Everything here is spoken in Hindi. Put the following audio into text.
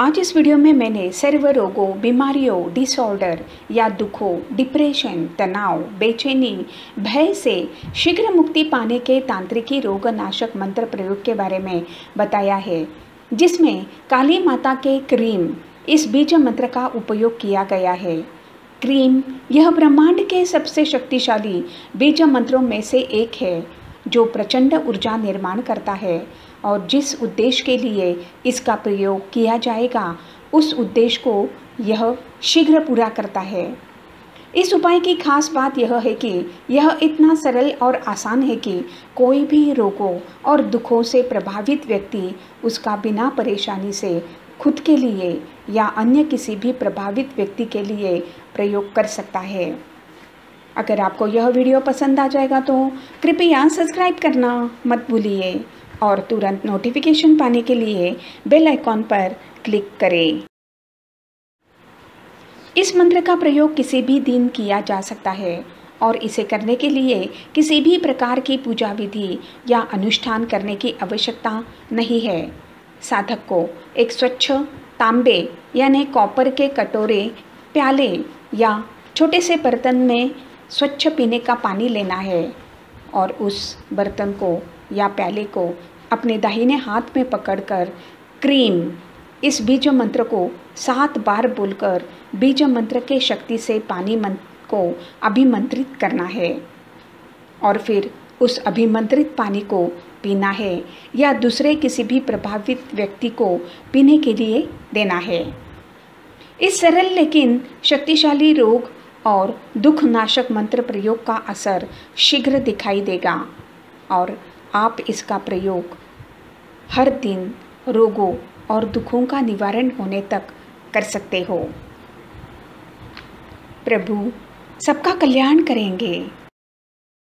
आज इस वीडियो में मैंने सर्व रोगों, बीमारियों डिसऑर्डर या दुखों डिप्रेशन तनाव, बेचैनी, भय से शीघ्र मुक्ति पाने के तांत्रिकी रोगनाशक मंत्र प्रयोग के बारे में बताया है, जिसमें काली माता के क्रीम इस बीज मंत्र का उपयोग किया गया है। क्रीम यह ब्रह्मांड के सबसे शक्तिशाली बीज मंत्रों में से एक है। जो प्रचंड ऊर्जा निर्माण करता है और जिस उद्देश्य के लिए इसका प्रयोग किया जाएगा, उस उद्देश्य को यह शीघ्र पूरा करता है। इस उपाय की खास बात यह है कि यह इतना सरल और आसान है कि कोई भी रोगों और दुखों से प्रभावित व्यक्ति उसका बिना परेशानी से खुद के लिए या अन्य किसी भी प्रभावित व्यक्ति के लिए प्रयोग कर सकता है। अगर आपको यह वीडियो पसंद आ जाएगा तो कृपया सब्सक्राइब करना मत भूलिए और तुरंत नोटिफिकेशन पाने के लिए बेल आइकॉन पर क्लिक करें। इस मंत्र का प्रयोग किसी भी दिन किया जा सकता है और इसे करने के लिए किसी भी प्रकार की पूजा विधि या अनुष्ठान करने की आवश्यकता नहीं है। साधक को एक स्वच्छ तांबे यानी कॉपर के कटोरे, प्याले या छोटे से बर्तन में स्वच्छ पीने का पानी लेना है और उस बर्तन को या प्याले को अपने दाहिने हाथ में पकड़कर क्रीम, इस बीज मंत्र को सात बार बोलकर बीज मंत्र के शक्ति से पानी मंत्र को अभिमंत्रित करना है और फिर उस अभिमंत्रित पानी को पीना है या दूसरे किसी भी प्रभावित व्यक्ति को पीने के लिए देना है। इस सरल लेकिन शक्तिशाली रोग और दुखनाशक मंत्र प्रयोग का असर शीघ्र दिखाई देगा। और आप इसका प्रयोग हर दिन रोगों और दुखों का निवारण होने तक कर सकते हो। प्रभु, सबका कल्याण करेंगे।